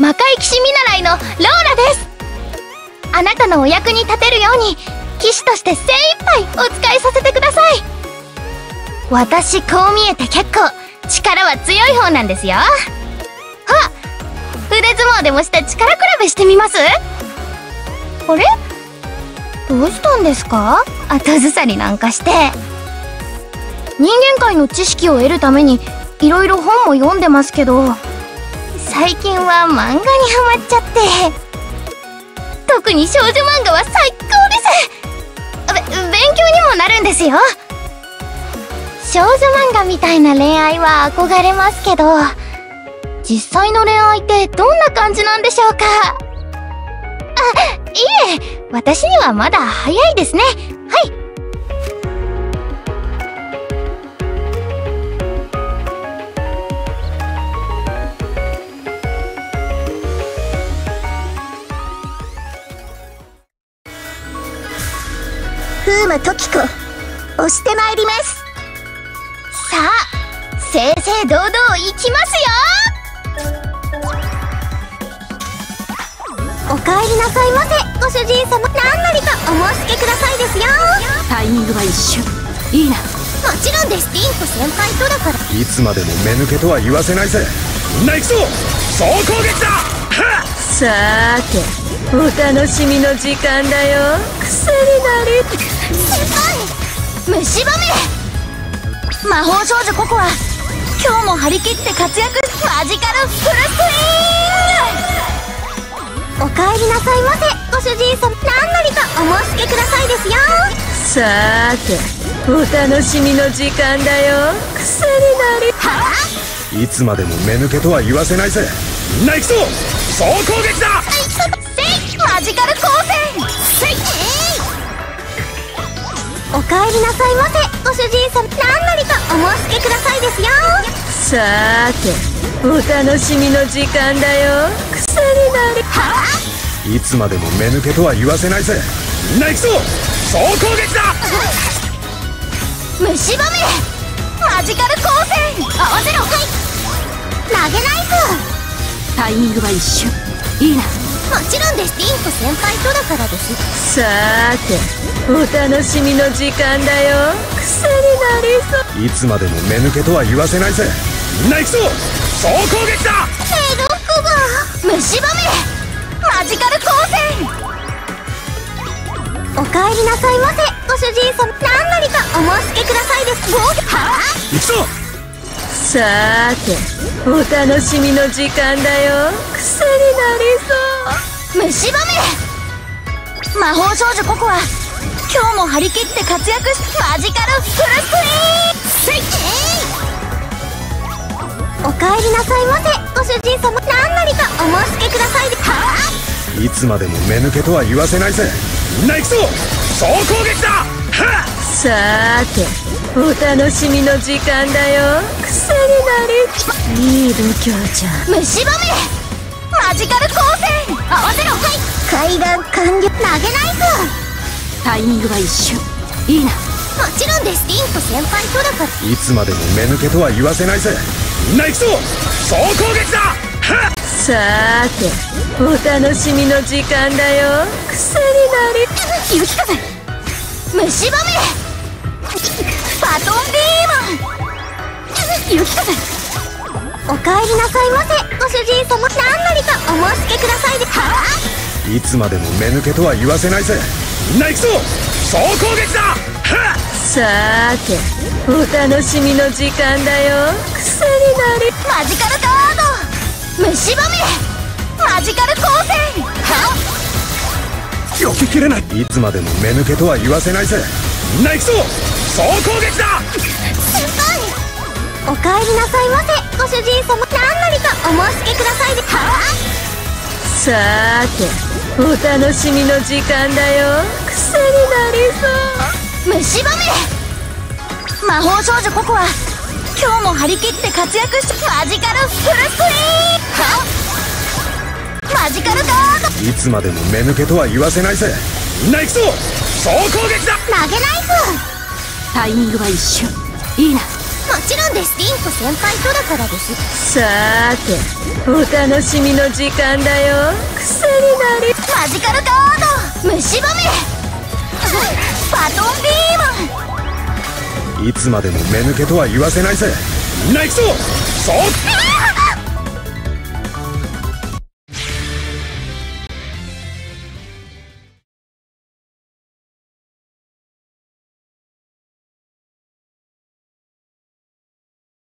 魔界騎士見習いのローラです。あなたのお役に立てるように騎士として精一杯お使いさせてください。私こう見えて結構力は強い方なんですよ。あ腕相撲でもして力比べしてみます？あれ？どうしたんですか？後ずさりなんかして。人間界の知識を得るためにいろいろ本も読んでますけど。最近は漫画にハマっちゃって。特に少女漫画は最高です。べ勉強にもなるんですよ。少女漫画みたいな恋愛は憧れますけど実際の恋愛ってどんな感じなんでしょうか？あいえ私にはまだ早いですね。風魔時子押してまいります。さあ正々堂々行きますよ。お帰りなさいませご主人様。何なりとお申し付けくださいですよ。タイミングは一瞬。いいな。もちろんです。ティンコ先輩とだから。いつまでも目抜けとは言わせないぜ。みんな行くぞ。総攻撃だ。さーてお楽しみの時間だよ。癖になり先輩虫歯め魔法少女ココは今日も張り切って活躍マジカルフルスイングお帰りなさい！ませご主人様何なりとお申し付けください！ですよさーてお楽しみの時間だよ癖になりい！つまでも目抜けとは言わせない！ぜみんな行くぞ総攻撃だせい！マジカル光線お帰りなさいませご主人様。何なりとお申し付けくださいですよ。さーてお楽しみの時間だよ。癖になり。いつまでも目抜けとは言わせないぜ。みんな行くぞ総攻撃だ！虫歯め。マジカル光線。合わせろ。はい。投げナイタイミングは一瞬。いいな。フもちろんです。ティンコ先輩とだからです。さーてお楽しみの時間だよ。癖になりそう。いつまでも目抜けとは言わせないぜ。みんな行くぞ。総攻撃だ。ヘドックが虫歯めマジカル光線お帰りなさいませご主人様。何なりとお申し付けくださいです。は行くぞさーてお楽しみの時間だよ。癖になり虫歯め魔法少女ココは今日も張り切って活躍しマジカル。フルスイングせいお帰りなさいませ。ご主人様。何なりとお申し付けください。ですいつまでも目抜けとは言わせないぜ。みんな行くぞ。総攻撃ださーてお楽しみの時間だよ。癖になりいい度胸じゃ。ん虫歯めマジカル光線。合わせろはい。階段完了。投げナイスタイミングは一瞬いいな。もちろんです。ティンコ先輩とだから。いつまでも目抜けとは言わせないぜ。みんな行くぞ。総攻撃だ。さーてお楽しみの時間だよ。癖になり雪風虫歯めバトンビーム。雪風お帰りなさいませ。ご主人様何なりとお申し付けくださいで。すいつまでも目抜けとは言わせないぜ。みんな行くぞ。総攻撃だ。さーてお楽しみの時間だよ。癖になり。マジカルガード。虫歯めマジカル光線。は避けきれない。いつまでも目抜けとは言わせないぜ。みんな行くぞ。総攻撃だ。先輩お帰りなさいませご主人様。何なりとお申し付けください。ですさーてお楽しみの時間だよ。癖になりそう。虫歯め。魔法少女ココは今日も張り切って活躍しマジカルフルスいつまでも目抜けとは言わせないぜ。みんな行くぞ。総攻撃だ。投げナイスタイミングは一瞬いいな。もちろんです。リンコ先輩とだからです。さーてお楽しみの時間だよ。癖になり。マジカルカード。虫歯めバトンビーム。いつまでも目抜けとは言わせないぜ。みんな行くぞ。そう